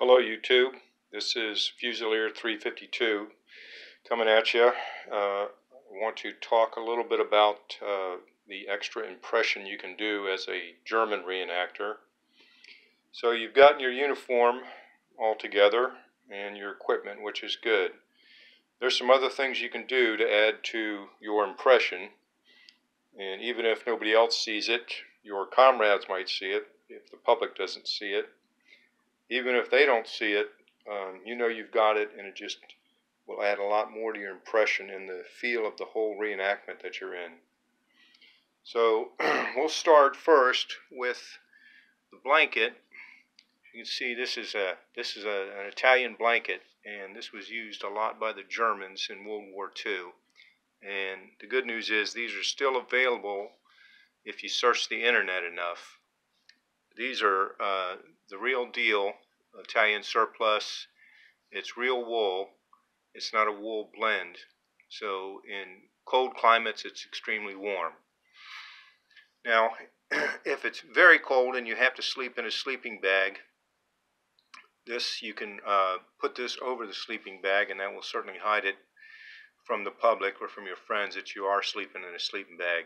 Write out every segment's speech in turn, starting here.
Hello YouTube, this is Fusilier 352 coming at you. Uh, I want to talk a little bit about uh, the extra impression you can do as a German reenactor. So you've gotten your uniform all together and your equipment, which is good. There's some other things you can do to add to your impression, and even if nobody else sees it, your comrades might see it if the public doesn't see it even if they don't see it, um, you know you've got it, and it just will add a lot more to your impression and the feel of the whole reenactment that you're in. So we'll start first with the blanket. You can see this is a this is a, an Italian blanket, and this was used a lot by the Germans in World War II. And the good news is these are still available if you search the internet enough. These are uh, the real deal Italian surplus. It's real wool. It's not a wool blend. So in cold climates, it's extremely warm. Now, if it's very cold and you have to sleep in a sleeping bag, this you can uh, put this over the sleeping bag, and that will certainly hide it from the public or from your friends that you are sleeping in a sleeping bag.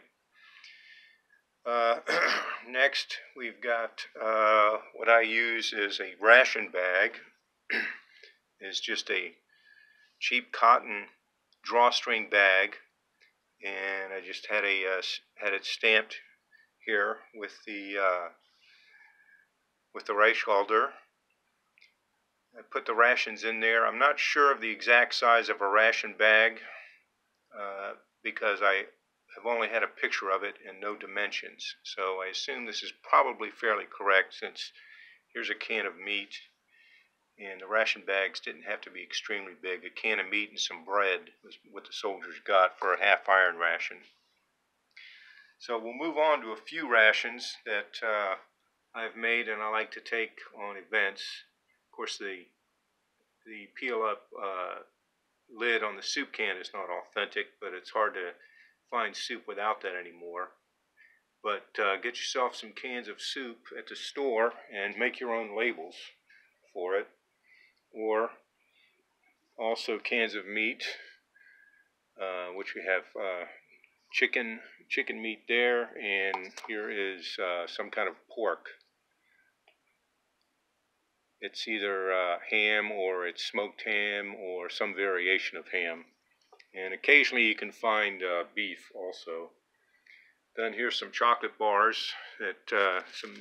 Uh, next, we've got uh, what I use is a ration bag. is just a cheap cotton drawstring bag, and I just had a uh, had it stamped here with the uh, with the Reichsadler. I put the rations in there. I'm not sure of the exact size of a ration bag uh, because I I've only had a picture of it and no dimensions. So I assume this is probably fairly correct since here's a can of meat and the ration bags didn't have to be extremely big. A can of meat and some bread was what the soldiers got for a half iron ration. So we'll move on to a few rations that uh, I've made and I like to take on events. Of course, the the peel up uh, lid on the soup can is not authentic, but it's hard to find soup without that anymore. But uh, get yourself some cans of soup at the store and make your own labels for it. Or also cans of meat, uh, which we have uh, chicken chicken meat there, and here is uh, some kind of pork. It's either uh, ham or it's smoked ham or some variation of ham. And occasionally you can find uh, beef also. Then here's some chocolate bars that uh, some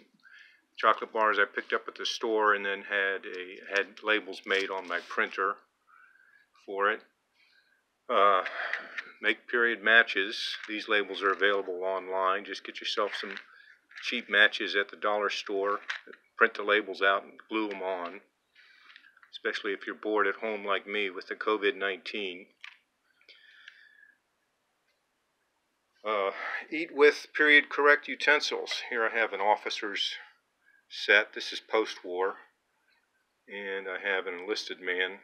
chocolate bars I picked up at the store and then had a had labels made on my printer for it. Uh, make period matches. These labels are available online. Just get yourself some cheap matches at the dollar store. Print the labels out and glue them on. Especially if you're bored at home like me with the COVID-19. Uh, eat with period correct utensils. Here I have an officer's set. This is post-war. And I have an enlisted man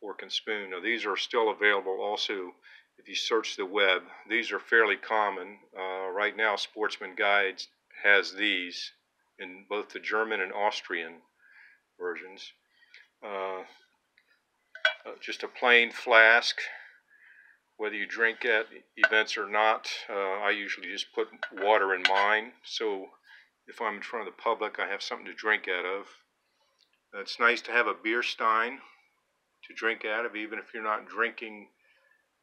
fork and spoon. Now these are still available also if you search the web. These are fairly common. Uh, right now Sportsman Guides has these in both the German and Austrian versions. Uh, uh, just a plain flask whether you drink at events or not, uh, I usually just put water in mine. So if I'm in front of the public, I have something to drink out of. It's nice to have a beer stein to drink out of, even if you're not drinking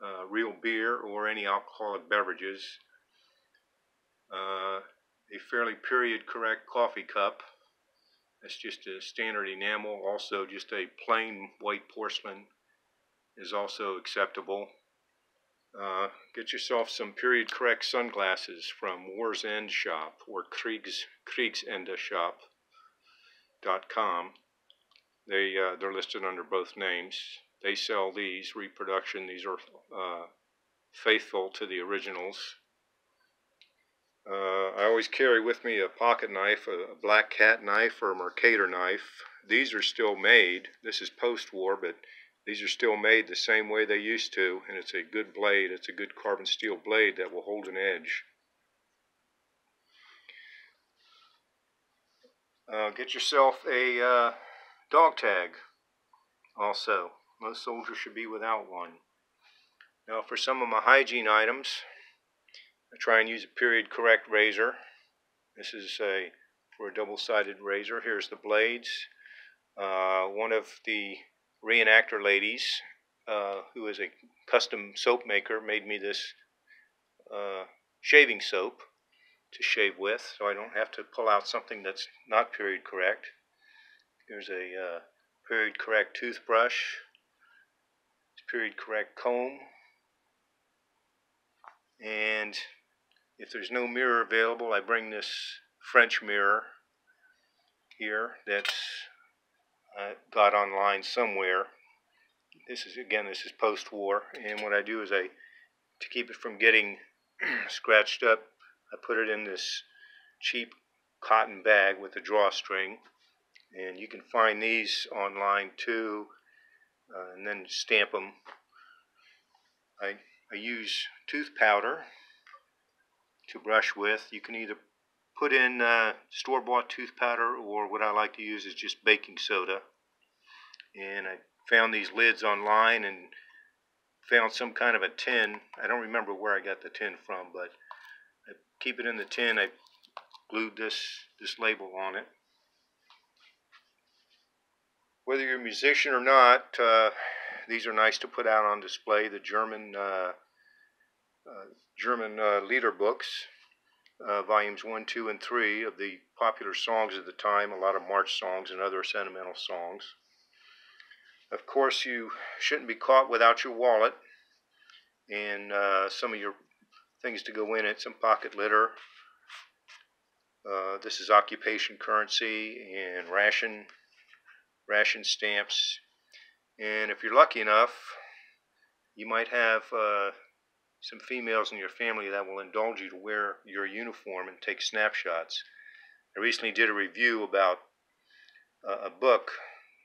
uh, real beer or any alcoholic beverages. Uh, a fairly period correct coffee cup. That's just a standard enamel. Also, just a plain white porcelain is also acceptable. Uh, get yourself some period correct sunglasses from War's End Shop or Kriegs Kriegsende Shop.com. They uh, they're listed under both names. They sell these reproduction. These are uh, faithful to the originals. Uh, I always carry with me a pocket knife, a, a black cat knife or a Mercator knife. These are still made. This is post-war, but these are still made the same way they used to, and it's a good blade. It's a good carbon steel blade that will hold an edge. Uh, get yourself a uh, dog tag also. Most soldiers should be without one. Now for some of my hygiene items, I try and use a period correct razor. This is a for a double-sided razor. Here's the blades. Uh, one of the reenactor ladies, uh, who is a custom soap maker, made me this uh, shaving soap to shave with, so I don't have to pull out something that's not period correct. Here's a uh, period correct toothbrush, period correct comb, and if there's no mirror available, I bring this French mirror here that's Got online somewhere. This is again, this is post-war, and what I do is I, to keep it from getting scratched up, I put it in this cheap cotton bag with a drawstring, and you can find these online too, uh, and then stamp them. I I use tooth powder to brush with. You can either put in uh, store-bought tooth powder or what I like to use is just baking soda. And I found these lids online and found some kind of a tin. I don't remember where I got the tin from, but I keep it in the tin. I glued this, this label on it. Whether you're a musician or not, uh, these are nice to put out on display. The German uh, uh, German uh, Lieder books, uh, volumes 1, 2, and 3 of the popular songs of the time, a lot of march songs and other sentimental songs. Of course, you shouldn't be caught without your wallet and uh, some of your things to go in it, some pocket litter. Uh, this is occupation currency and ration, ration stamps. And if you're lucky enough, you might have uh, some females in your family that will indulge you to wear your uniform and take snapshots. I recently did a review about uh, a book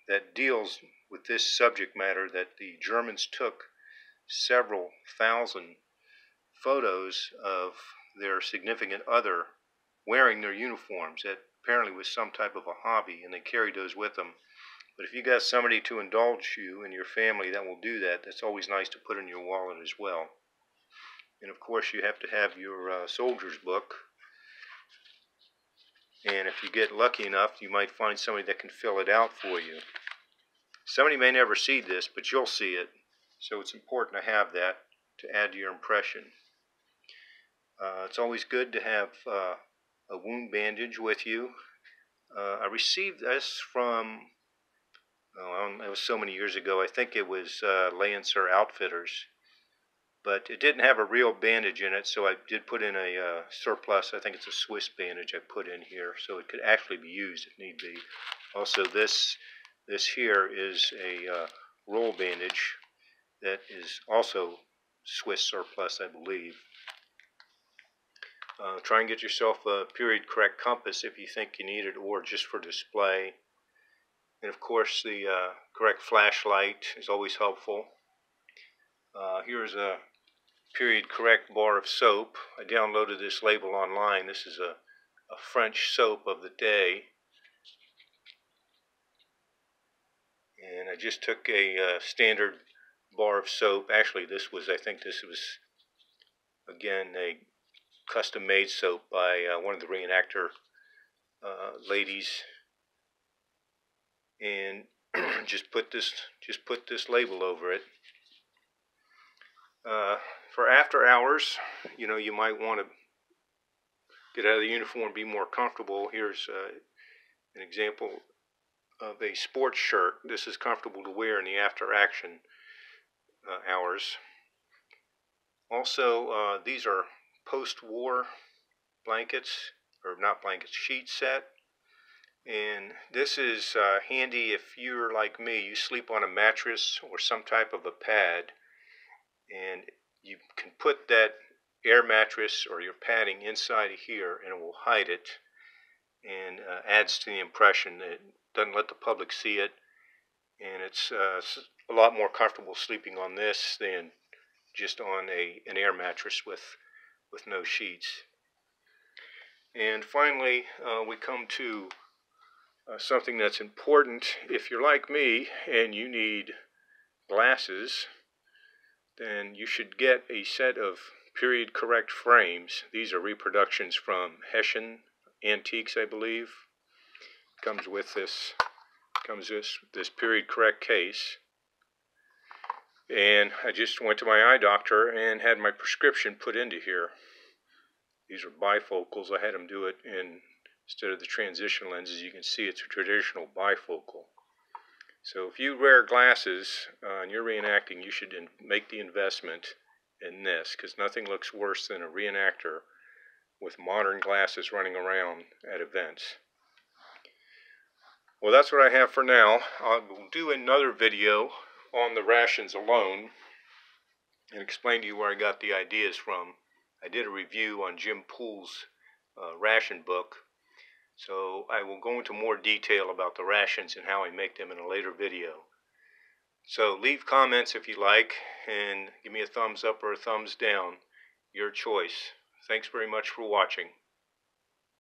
that deals with this subject matter that the Germans took several thousand photos of their significant other wearing their uniforms. That apparently was some type of a hobby, and they carried those with them. But if you got somebody to indulge you and your family that will do that, that's always nice to put in your wallet as well. And of course, you have to have your uh, soldier's book. And if you get lucky enough, you might find somebody that can fill it out for you. Somebody may never see this, but you'll see it. So it's important to have that to add to your impression. Uh, it's always good to have uh, a wound bandage with you. Uh, I received this from, oh, it was so many years ago. I think it was uh, Lancer Outfitters but it didn't have a real bandage in it, so I did put in a uh, surplus. I think it's a Swiss bandage I put in here, so it could actually be used if need be. Also, this this here is a uh, roll bandage that is also Swiss surplus, I believe. Uh, try and get yourself a period correct compass if you think you need it, or just for display. And of course, the uh, correct flashlight is always helpful. Uh, here's a period correct bar of soap. I downloaded this label online. This is a, a French soap of the day. And I just took a uh, standard bar of soap. Actually, this was, I think this was, again, a custom made soap by uh, one of the reenactor uh, ladies. And just put this just put this label over it. Uh, for after hours, you know, you might want to get out of the uniform, be more comfortable. Here's uh, an example of a sports shirt. This is comfortable to wear in the after action uh, hours. Also, uh, these are post war blankets, or not blankets, sheet set. And this is uh, handy if you're like me, you sleep on a mattress or some type of a pad. And you can put that air mattress or your padding inside of here and it will hide it and uh, adds to the impression. It doesn't let the public see it and it's uh, a lot more comfortable sleeping on this than just on a an air mattress with with no sheets. And finally, uh, we come to uh, something that's important if you're like me and you need glasses, then you should get a set of period correct frames. These are reproductions from Hessian Antiques, I believe. Comes with this comes this this period correct case. And I just went to my eye doctor and had my prescription put into here. These are bifocals. I had him do it in instead of the transition lenses. You can see it's a traditional bifocal. So if you wear glasses uh, and you're reenacting, you should make the investment in this because nothing looks worse than a reenactor with modern glasses running around at events. Well, that's what I have for now. I will do another video on the rations alone and explain to you where I got the ideas from. I did a review on Jim Poole's uh, ration book, so I will go into more detail about the rations and how I make them in a later video. So leave comments if you like, and give me a thumbs up or a thumbs down. Your choice. Thanks very much for watching.